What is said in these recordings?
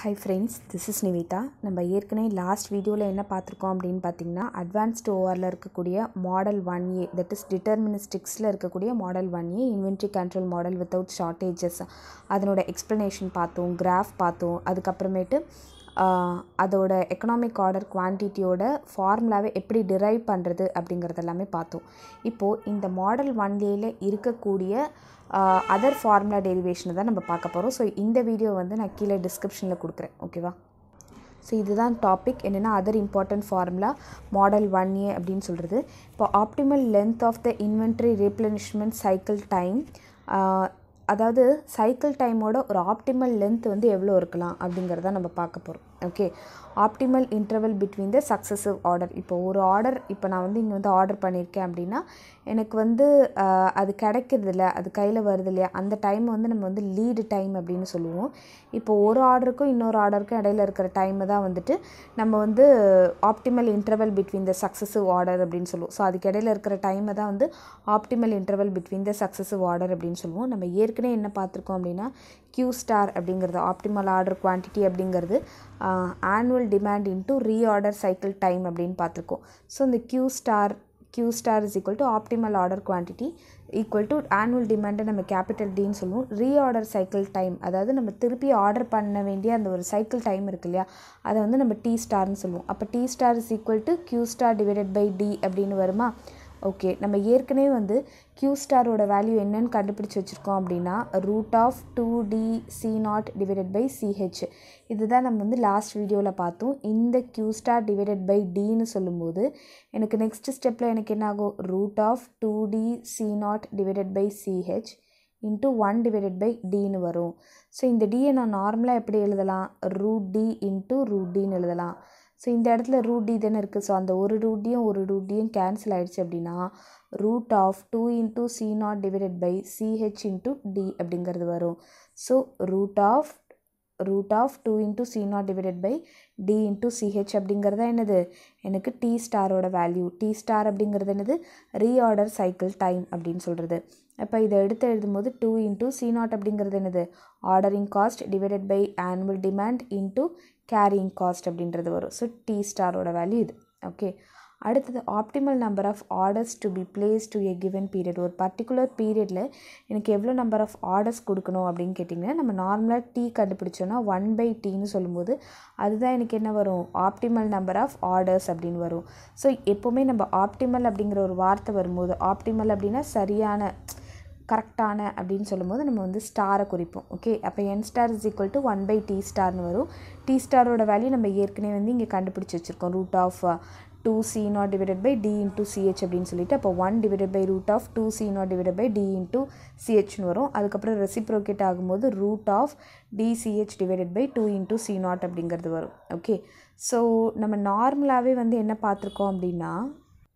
Hi friends this is Nivitha நம்ம ஏற்கனவே last வீடியோவில் என்ன பார்த்துருக்கோம் அப்படின்னு பார்த்தீங்கன்னா அட்வான்ஸ்டு ஓவரில் இருக்கக்கூடிய model one A that is டிட்டர்மினிஸ்டிக்ஸில் இருக்கக்கூடிய model one A inventory control model without shortages அதனோட எக்ஸ்ப்ளனேஷன் பார்த்தோம் கிராஃப் பார்த்தோம் அதுக்கப்புறமேட்டு அதோடய அதோட எக்கனாமிக் ஆர்டர் குவான்டிட்டியோட ஃபார்முலாவை எப்படி டிரைவ் பண்ணுறது அப்படிங்கிறது எல்லாமே பார்த்தோம். இப்போது இந்த மாடல் ஒன்லேயில் இருக்கக்கூடிய அதர் ஃபார்முலா டெரிவேஷனை தான் நம்ம பார்க்க போகிறோம் ஸோ இந்த வீடியோ வந்து நான் கீழே டிஸ்கிரிப்ஷனில் கொடுக்குறேன். ஓகேவா ஸோ இதுதான் டாபிக் என்னென்னா other important formula model one A அப்படின்னு சொல்கிறது இப்போ optimal length of the inventory replenishment cycle time அதாவது சைக்கிள் டைமோட ஒரு ஆப்டிமல் லென்த் வந்து எவ்வளோ இருக்கலாம் அப்படிங்கிறத நம்ம பார்க்க போகிறோம் okay optimal interval between the successive order இப்போ ஒரு ஆர்டர் இப்போ நான் வந்து இங்கே வந்து ஆர்டர் பண்ணியிருக்கேன் அப்படின்னா எனக்கு வந்து அது கிடைக்கிறது இல்லை அது கையில் வருது இல்லையா அந்த டைம் வந்து நம்ம வந்து லீடு டைம் அப்படின்னு சொல்லுவோம். இப்போ ஒரு ஆர்டருக்கும் இன்னொரு ஆர்டருக்கும் இடையில இருக்கிற டைமை தான் வந்துட்டு நம்ம வந்து optimal interval between the successive order அப்படின்னு சொல்லுவோம். ஸோ அதுக்கு இடையில இருக்கிற டைமை தான் வந்து optimal interval between the successive order அப்படின்னு சொல்லுவோம். நம்ம ஏற்கனவே என்ன பார்த்துருக்கோம் அப்படின்னா கியூ ஸ்டார் அப்படிங்கிறது ஆப்டிமல் ஆர்டர் குவான்டிட்டி அப்படிங்கிறது annual demand into reorder cycle time அப்படின்னு பார்த்துருக்கோம். ஸோ இந்த Q star Q star is equal to optimal order quantity equal to annual டிமாண்டை நம்ம கேபிட்டல் டின்னு சொல்லுவோம். ரீஆர்டர் சைக்கிள் டைம் அதாவது நம்ம திருப்பி ஆர்டர் பண்ண வேண்டிய அந்த ஒரு சைக்கிள் டைம் இருக்கு இல்லையா அதை வந்து நம்ம டி ஸ்டார்னு சொல்லுவோம். அப்போ T star is equal to Q star divided by D அப்படின்னு வருமா? ஓகே நம்ம ஏற்கனவே வந்து க்யூ ஸ்டாரோட வேல்யூ என்னன்னு கண்டுபிடிச்சி வச்சுருக்கோம் அப்படின்னா root of two D C naught divided by CH இதுதான் நம்ம வந்து லாஸ்ட் வீடியோவில் பார்த்தோம். இந்த க்யூ ஸ்டார் டிவைடட் பை டின்னு சொல்லும்போது எனக்கு நெக்ஸ்ட் ஸ்டெப்பில் எனக்கு என்ன ஆகும்? Root of two D C naught divided by CH into one divided by டின்னு வரும். ஸோ இந்த டியை நான் நார்மலாக எப்படி எழுதலாம்? ரூட் டி இன்ட்டு ரூட் டின்னு எழுதலாம். ஸோ இந்த இடத்துல ரூட் டி தானே இருக்குது ஸோ அந்த ஒரு ரூட்டியும் ஒரு ரூட்டியும் கேன்சல் ஆகிடுச்சு அப்படின்னா root of two into C naught divided by CH into D அப்படிங்கிறது வரும். So root of root of two into C naught divided by D into CH அப்படிங்கிறது என்னது? எனக்கு டி ஸ்டாரோட வேல்யூ டி ஸ்டார் அப்படிங்கிறது என்னது? ரீஆர்டர் சைக்கிள் டைம் அப்படின்னு சொல்கிறது அப்போ இதை எடுத்து எழுதும்போது டூ இன்ட்டு சி நாட் அப்படிங்கிறது என்னது? Ordering cost divided by annual demand into carrying cost அப்படின்றது வரும். ஸோ டி ஸ்டாரோட வேல்யூ இது. ஓகே அடுத்தது optimal number of orders to be placed to a given period ஒரு பர்டிகுலர் பீரியடில் எனக்கு எவ்வளோ நம்பர் ஆஃப் ஆர்டர்ஸ் கொடுக்கணும் அப்படின்னு கேட்டிங்கன்னா நம்ம நார்மலாக டீ கண்டுபிடிச்சோன்னா ஒன் பை டீன்னு சொல்லும்போது அதுதான் எனக்கு என்ன வரும்? ஆப்டிமல் நம்பர் ஆஃப் ஆர்டர்ஸ் அப்படின்னு வரும். ஸோ எப்போவுமே நம்ம ஆப்டிமல் அப்படிங்கிற ஒரு வார்த்தை வரும்போது ஆப்டிமல் அப்படின்னா சரியான கரெக்டான அப்படின்னு சொல்லும்போது நம்ம வந்து ஸ்டாரை குறிப்போம். ஓகே அப்போ N star is equal to one by T ஸ்டார்னு வரும். டி ஸ்டாரோட வேல்யூ நம்ம ஏற்கனவே வந்து இங்கே கண்டுபிடிச்சி வச்சுருக்கோம். Root of two uh, C naught divided by D into CH அப்படின்னு சொல்லிட்டு அப்போ one divided by root of two C naught divided by D into சிஹெச்னு வரும். அதுக்கப்புறம் ரெசிப்ரோகேட் ஆகும்போது root of DCH divided by two into C naught அப்படிங்கிறது வரும். Okay so நம்ம நார்மலாகவே வந்து என்ன பார்த்துருக்கோம் அப்படின்னா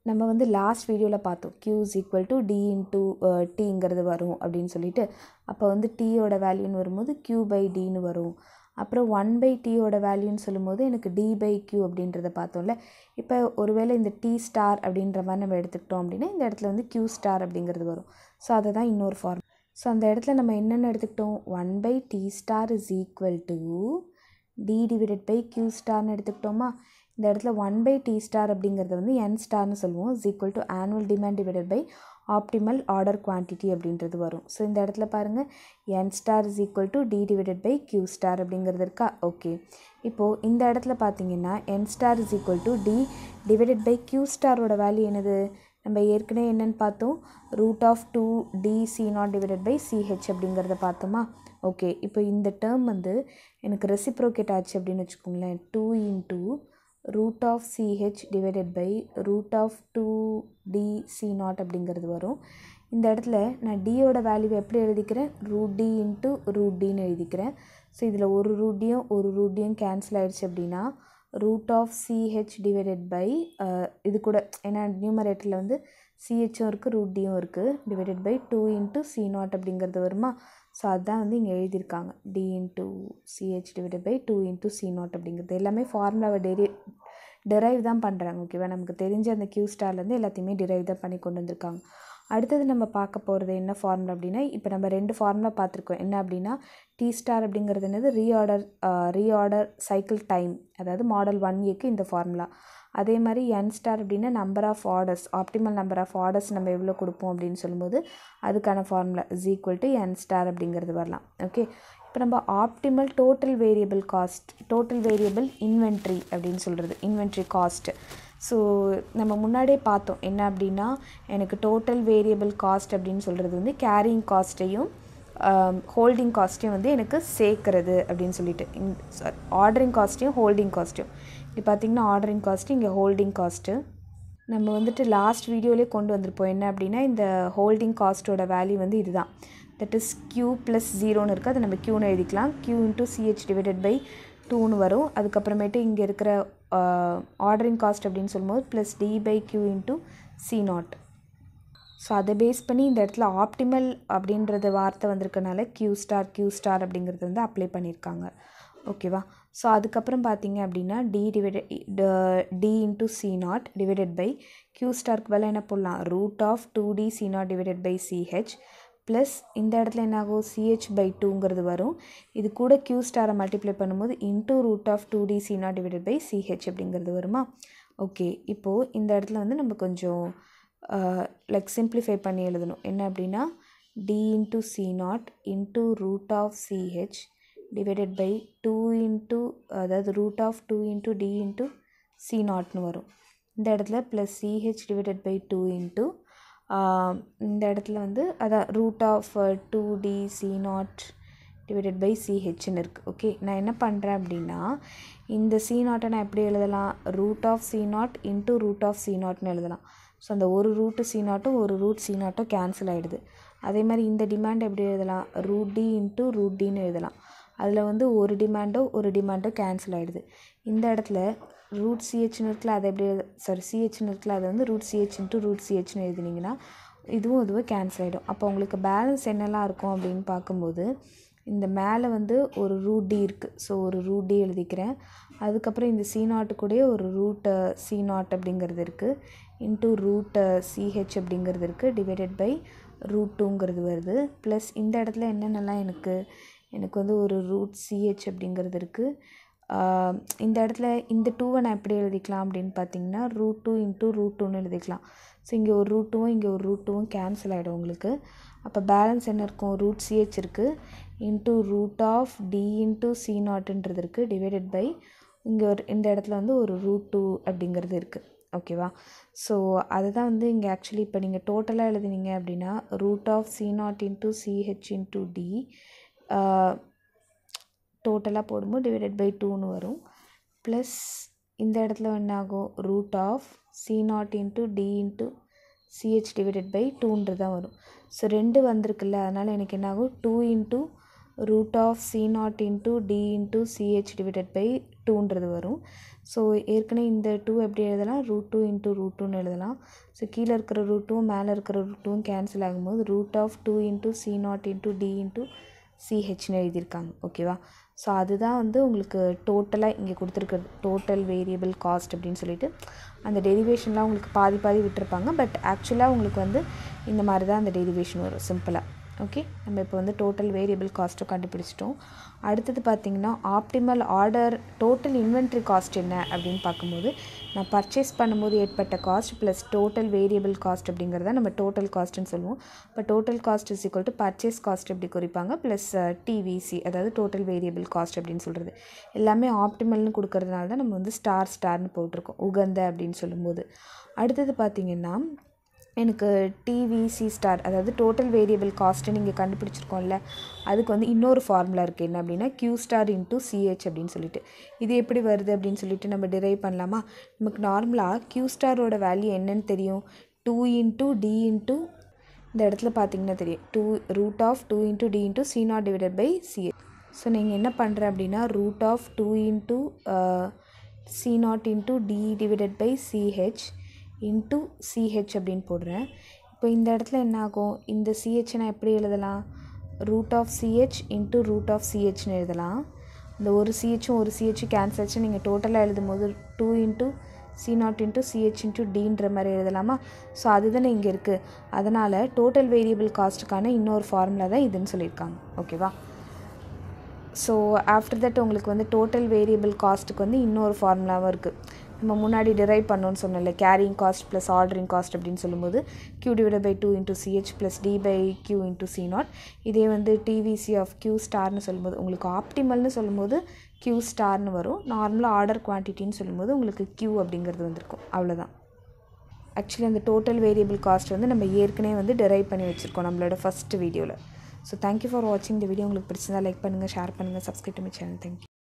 நம்ம வந்து லாஸ்ட் வீடியோவில் பார்த்தோம். Q equal to D into டீங்கிறது வரும் அப்படின்னு சொல்லிட்டு அப்போ வந்து டீயோட வேல்யூன்னு வரும்போது க்யூ பை டின்னு வரும். அப்புறம் ஒன் பை டீயோட வேல்யூன்னு சொல்லும்போது எனக்கு டி பை க்யூ அப்படின்றத பார்த்தோம்ல. இப்போ ஒருவேளை இந்த டி ஸ்டார் அப்படின்ற மாதிரி நம்ம எடுத்துக்கிட்டோம் அப்படின்னா இந்த இடத்துல வந்து க்யூ ஸ்டார் அப்படிங்கிறது வரும். ஸோ அதை தான் இன்னொரு ஃபார்ம் ஸோ அந்த இடத்துல நம்ம என்னென்ன எடுத்துக்கிட்டோம்? One by T star is equal to D divided by Q ஸ்டார்னு எடுத்துக்கிட்டோமா? இந்த இடத்துல ஒன் பை டி ஸ்டார் அப்படிங்கிறது வந்து என் ஸ்டார்னு சொல்லுவோம். Is equal to annual demand divided by optimal order quantity அப்படின்றது வரும். ஸோ இந்த இடத்துல பாருங்கள் N star is equal to D divided by Q star அப்படிங்கிறது இருக்கா? ஓகே இப்போது இந்த இடத்துல பார்த்தீங்கன்னா N star is equal to D divided by Q ஸ்டாரோட value என்னது? நம்ம ஏற்கனவே என்னென்னு பார்த்தோம். Root of two D C naught divided by CH அப்படிங்கிறத பார்த்தோமா? ஓகே இப்போ இந்த டேர்ம் வந்து எனக்கு ரெசிப்ரோகேட் ஆச்சு அப்படின்னு வச்சுக்கோங்களேன். Two into root of CH divided by root of two D C naught அப்படிங்கிறது வரும். இந்த இடத்துல நான் டியோட வேல்யூவை எப்படி எழுதிக்கிறேன்? ரூட் டி இன்ட்டு ரூட் டின்னு எழுதிக்கிறேன். ஸோ இதில் ஒரு ரூட்டியும் ஒரு ரூட்டியும் கேன்சல் ஆகிடுச்சு அப்படின்னா root of CH divided by இது கூட ஏன்னா நியூமரேட்டரில் வந்து சிஹெச்சும் இருக்குது ரூட் டியும் இருக்குது divided by two into C naught அப்படிங்கிறது வருமா? ஸோ அதுதான் வந்து இங்கே எழுதியிருக்காங்க. D into CH divided by two into C naught அப்படிங்கிறது. எல்லாமே ஃபார்முலாவை டெரி டெரைவ் தான் பண்ணுறாங்க ஓகேவா நமக்கு தெரிஞ்ச அந்த கியூ ஸ்டார்லேருந்து எல்லாத்தையுமே டிரைவ் தான் பண்ணி கொண்டு வந்திருக்காங்க. அடுத்தது நம்ம பார்க்க போகிறது என்ன ஃபார்முலா அப்படின்னா இப்போ நம்ம ரெண்டு ஃபார்முலா பார்த்துருக்கோம். என்ன அப்படின்னா டி ஸ்டார் அப்படிங்கிறது என்னது? ரீஆர்டர் ரீஆர்டர் சைக்கிள் டைம் அதாவது மாடல் ஒன் ஏக்கு இந்த ஃபார்முலா அதே மாதிரி என் ஸ்டார் அப்படின்னா number of orders optimal number of orders நம்ம எவ்வளோ கொடுப்போம் அப்படின்னு சொல்லும்போது அதுக்கான formula is equal to N star அப்படிங்கிறது வரலாம். ஓகே இப்போ நம்ம optimal total variable cost total variable inventory அப்படின்னு சொல்கிறது இன்வென்ட்ரி காஸ்ட்டு ஸோ நம்ம முன்னாடியே பார்த்தோம். என்ன அப்படின்னா எனக்கு டோட்டல் வேரியபிள் காஸ்ட் அப்படின்னு சொல்கிறது வந்து கேரிங் காஸ்ட்டையும் ஹோல்டிங் காஸ்ட்டையும் வந்து எனக்கு சேர்க்கறது அப்படின்னு சொல்லிட்டு சாரி ஆர்டரிங் காஸ்ட்டையும் ஹோல்டிங் காஸ்ட்டையும் இப்போ பார்த்தீங்கன்னா ஆர்டரிங் காஸ்ட்டு இங்கே ஹோல்டிங் காஸ்ட்டு நம்ம வந்துட்டு லாஸ்ட் வீடியோலேயே கொண்டு வந்திருப்போம். என்ன அப்படின்னா இந்த ஹோல்டிங் காஸ்ட்டோட வேல்யூ வந்து இதுதான். தட் இஸ் க்யூ ப்ளஸ் ஜீரோன்னு இருக்குது அதை நம்ம க்யூன்னு எழுதிக்கலாம். Q into CH divided by டூன்னு வரும். அதுக்கப்புறமேட்டு இங்கே இருக்கிற ஆர்டரிங் காஸ்ட் அப்படின்னு சொல்லும்போது plus D by Q into C naught so அதை பேஸ் பண்ணி இந்த இடத்துல ஆப்டிமல் அப்படின்றது வார்த்தை வந்திருக்கனால க்யூ ஸ்டார் க்யூ ஸ்டார் அப்படிங்கிறது வந்து அப்ளை பண்ணியிருக்காங்க. ஓகேவா ஸோ அதுக்கப்புறம் பார்த்தீங்க அப்படின்னா D divided D into C naught divided by Q Stark பதிலாக என்ன போடலாம்? Root of two D C naught divided by CH plus இந்த இடத்துல என்ன ஆகும் சிஹெச் பை டூங்கிறது வரும். இது கூட க்யூ ஸ்டாரை மல்டிப்ளை பண்ணும்போது into root of two D C naught divided by CH அப்படிங்கிறது வருமா? ஓகே இப்போது இந்த இடத்துல வந்து நம்ம கொஞ்சம் லைக் சிம்ப்ளிஃபை பண்ணி எழுதணும். என்ன அப்படின்னா D into C naught into root of CH divided by two into அதாவது root of two into D into C நாட்னு வரும். இந்த இடத்துல plus CH divided by two into இந்த இடத்துல வந்து அதான் root of two D C naught divided by சிஹெச்னு இருக்குது okay நான் என்ன பண்ணுறேன் அப்படின்னா இந்த சி நாட்டை நான் எப்படி எழுதலாம்? Root of C naught into root of C நாட்னு எழுதலாம். ஸோ அந்த ஒரு ரூட்டு சி நாட்டும் ஒரு ரூட் சி நாட்டும் கேன்சல் ஆகிடுது அதே மாதிரி இந்த டிமாண்ட் எப்படி எழுதலாம்? ரூட் டி இன்ட்டு ரூட் டின்னு எழுதலாம். அதில் வந்து ஒரு டிமாண்டோ ஒரு டிமாண்டோ கேன்சல் ஆகிடுது இந்த இடத்துல ரூட் சிஹெச்னு இருக்கல அதை எப்படி சாரி சிஹெச்னு இருக்கல அதை வந்து ரூட் சிஹெச் இன்ட்டு ரூட் சிஹெச்னு எழுதினீங்கன்னா இதுவும் இதுவும் கேன்சல் ஆகிடும் அப்போ உங்களுக்கு பேலன்ஸ் என்னெல்லாம் இருக்கும் அப்படின்னு பார்க்கும்போது இந்த மேலே வந்து ஒரு ரூட் டி இருக்குது ஸோ ஒரு ரூட் டி எழுதிக்கிறேன். அதுக்கப்புறம் இந்த சி நாட்டு கூட ஒரு ரூட்டு சி நாட் அப்படிங்கிறது இருக்குது இன்ட்டு ரூட்டு சிஹெச் அப்படிங்கிறது இருக்குது டிவைடட் பை ரூட் டூங்கிறது வருது. ப்ளஸ் இந்த இடத்துல என்னென்னலாம் எனக்கு எனக்கு வந்து ஒரு ரூட் சிஹெச் அப்படிங்கிறது இருக்குது இந்த இடத்துல இந்த டூவை நான் எப்படி எழுதிக்கலாம் அப்படின்னு பார்த்தீங்கன்னா ரூட் டூ இன்ட்டு ரூட் டூன்னு எழுதிக்கலாம். ஸோ இங்கே ஒரு ரூட் டூவும் இங்கே ஒரு ரூட் டூவும் கேன்சல் ஆகிடும் உங்களுக்கு. அப்போ பேலன்ஸ் என்ன இருக்கும்? ரூட் சிஹெச் இருக்குது into root of D into C நாட்டுன்றது இருக்குது டிவைடட் பை இங்கே ஒரு இந்த இடத்துல வந்து ஒரு ரூட் டூ அப்படிங்கிறது இருக்குது ஓகேவா ஸோ அதுதான் வந்து இங்கே ஆக்சுவலி இப்போ நீங்கள் டோட்டலாக எழுதினீங்க அப்படின்னா root of C naught into CH into D டோட்டலாக போடும்போது டிவைடட் பை டூன்னு வரும். ப்ளஸ் இந்த இடத்துல என்ன ஆகும்? Root of C naught into D into CH divided by டூன்றது தான் வரும். ஸோ ரெண்டு வந்திருக்குல்ல அதனால் எனக்கு என்ன ஆகும்? Two into root of C naught into D into CH divided by டூன்றது வரும். ஸோ ஏற்கனவே இந்த டூ எப்படி எழுதலாம்? ரூட் டூ இன்ட்டு ரூட் டூன்னு எழுதலாம். ஸோ கீழே இருக்கிற ரூட்டும் மேலே இருக்கிற ரூட்டும் கேன்சல் ஆகும்போது root of two into C naught into D into சிஹெச்னு எழுதியிருக்காங்க ஓகேவா ஸோ அதுதான் வந்து உங்களுக்கு டோட்டலாக இங்கே கொடுத்துருக்குறது. டோட்டல் வேரியபிள் காஸ்ட் அப்படின்னு சொல்லிட்டு அந்த டெரிவேஷன்லாம் உங்களுக்கு பாதி பாதி விட்டுருப்பாங்க. பட் ஆக்சுவலாக உங்களுக்கு வந்து இந்த மாதிரி தான் அந்த டெரிவேஷன் வரும் சிம்பிளாக ஓகே நம்ம இப்போ வந்து டோட்டல் வேரியபிள் காஸ்ட்டை கண்டுபிடிச்சிட்டோம். அடுத்தது பார்த்திங்கன்னா optimal order total inventory cost என்ன அப்படின்னு பார்க்கும்போது நான் பர்ச்சேஸ் பண்ணும்போது ஏற்பட்ட cost plus total variable cost அப்படிங்கிறத நம்ம டோட்டல் காஸ்ட்டுன்னு சொல்லுவோம். இப்போ total cost is equal to purchase cost எப்படி குறிப்பாங்க? ப்ளஸ் டிவிசி uh, அதாவது டோட்டல் வேரியபிள் காஸ்ட் அப்படின்னு சொல்கிறது எல்லாமே ஆப்டிமல்னு கொடுக்கறதுனால தான் நம்ம வந்து ஸ்டார் ஸ்டார்னு போட்டிருக்கோம். உகந்த அப்படின்னு சொல்லும்போது. அடுத்தது பார்த்திங்கன்னா எனக்கு டிவிசி ஸ்டார் அதாவது டோட்டல் வேரியபிள் காஸ்ட்டு நீங்கள் கண்டுபிடிச்சிருக்கோம்ல அதுக்கு வந்து இன்னொரு ஃபார்முலா இருக்குது என்ன அப்படின்னா கியூ ஸ்டார் இன்ட்டு சிஹெச் அப்படின்னு சொல்லிட்டு. இது எப்படி வருது அப்படின்னு சொல்லிட்டு நம்ம டிரைவ் பண்ணலாமா? நமக்கு நார்மலாக கியூ ஸ்டாரோட வேல்யூ என்னன்னு தெரியும். டூ இன்ட்டு டி இன்ட்டு இந்த இடத்துல பார்த்தீங்கன்னா தெரியும். Two root of two into D into C naught divided by CH so நீங்கள் என்ன பண்ணுற அப்படின்னா root of two into C naught into D divided by CH into CH அப்படின்னு போடுறேன். இப்போ இந்த இடத்துல என்ன ஆகும் இந்த சிஹெச்சை நான் எப்படி எழுதலாம்? Root of CH into root of சிஹெச்னு எழுதலாம். இந்த ஒரு சிஹெச்சும் ஒரு சிஹெச்சும் கேன்சல் ஆச்சு. நீங்கள் டோட்டலாக எழுதும் போது two into C naught into CH into டின்ற மாதிரி எழுதலாமா? ஸோ அதுதானே இங்கே இருக்குது அதனால் டோட்டல் வேரியபிள் காஸ்ட்டுக்கான இன்னொரு ஃபார்முலா தான் இதுன்னு சொல்லியிருக்காங்க. ஓகேவா ஸோ ஆஃப்டர் தட் உங்களுக்கு வந்து டோட்டல் வேரியபிள் காஸ்ட்டுக்கு வந்து இன்னொரு ஃபார்முலாவும் இருக்குது நம்ம முன்னாடி டிரைவ் பண்ணோன்னு சொன்னோம்ல carrying cost plus ordering cost அப்படின்னு சொல்லும்போது Q divide by two into CH plus D by Q into C naught இதே வந்து டிவிசி ஆஃப் கியூ ஸ்டார்னு சொல்லும்போது உங்களுக்கு ஆப்டிமல்னு சொல்லும்போது கியூ ஸ்டார்னு வரும். நார்மலாக ஆர்டர் குவான்டிட்டின்னு சொல்லும்போது உங்களுக்கு கியூ அப்படிங்கிறது வந்திருக்கும். அவ்வளோதான் ஆக்சுவலி அந்த டோட்டல் வேரியபிள் காஸ்ட் வந்து நம்ம ஏற்கனவே வந்து டெரைவ் பண்ணி வச்சுருக்கோம் நம்மளோட ஃபஸ்ட் வீடியோவில் ஸோ தேங்க்யூ ஃபார் வாட்சிங் இந்த வீடியோ உங்களுக்கு பிடிச்சதா லைக் பண்ணுங்கள் ஷேர் பண்ணுங்கள் சப்ஸ்கிரைப் பண்ணி சேனல் தேங்க்யூ